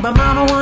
But mama.